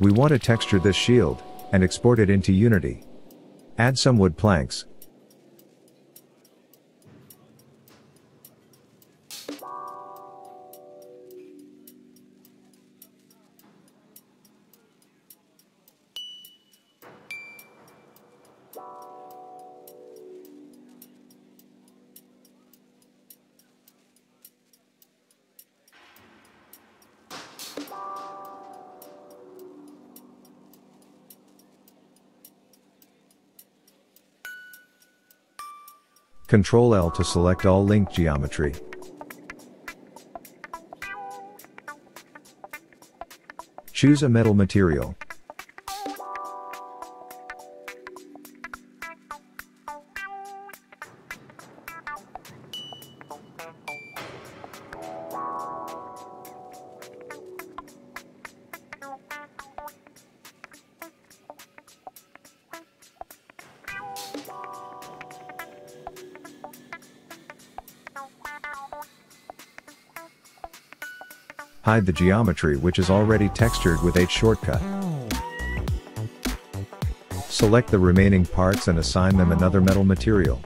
We want to texture this shield, and export it into Unity. Add some wood planks. Ctrl L to select all link geometry. Choose a metal material. Hide the geometry which is already textured with H shortcut. Select the remaining parts and assign them another metal material.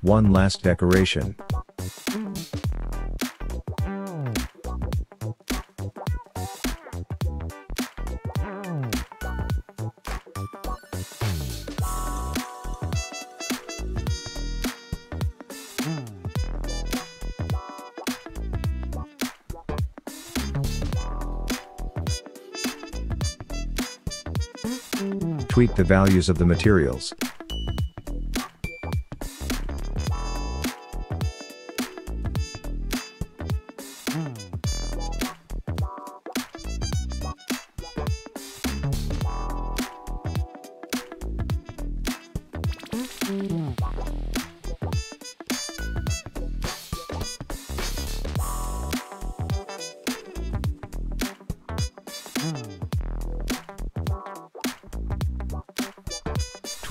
One last decoration. Tweak the values of the materials.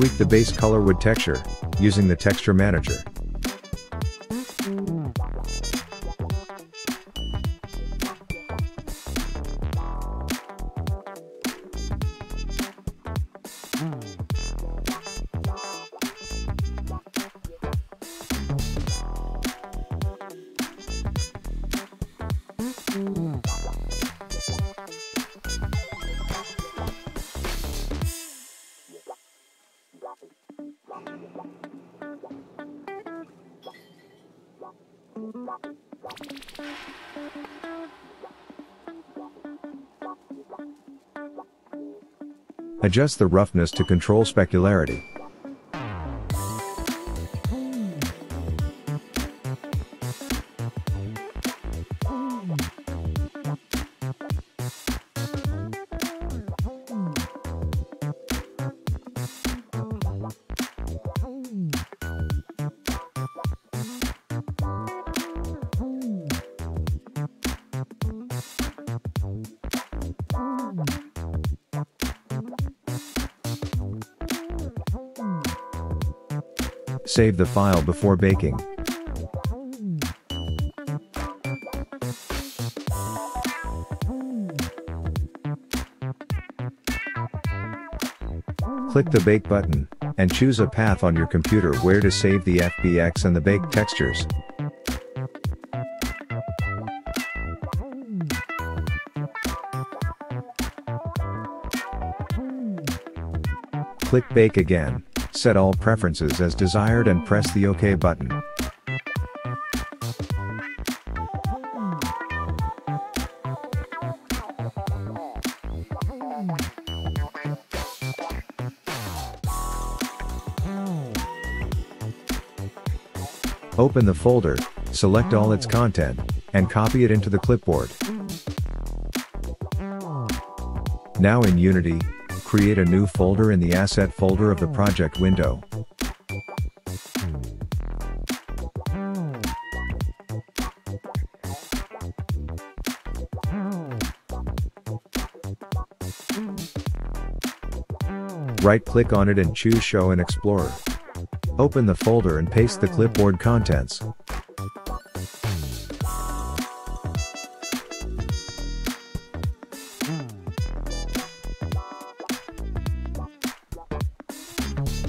Tweak the base color wood texture, using the texture manager. Adjust the roughness to control specularity. Save the file before baking. Click the Bake button, and choose a path on your computer where to save the FBX and the baked textures. Click Bake again, set all preferences as desired and press the OK button. Open the folder, select all its content, and copy it into the clipboard. Now in Unity, create a new folder in the Asset folder of the project window. Right-click on it and choose Show in Explorer. Open the folder and paste the clipboard contents.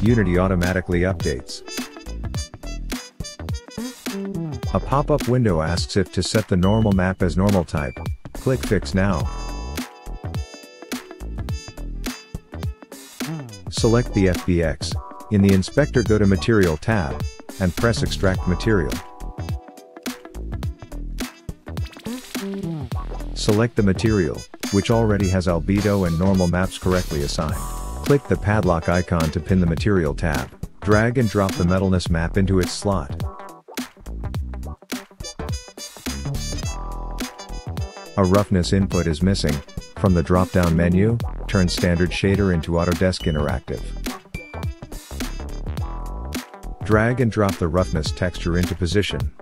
Unity automatically updates. A pop-up window asks if to set the normal map as normal type. Click Fix Now. Select the FBX. In the inspector go to Material tab, and press Extract Material. Select the material, which already has albedo and normal maps correctly assigned. Click the padlock icon to pin the material tab. Drag and drop the metalness map into its slot. A roughness input is missing. From the drop-down menu, turn Standard Shader into Autodesk Interactive. Drag and drop the roughness texture into position.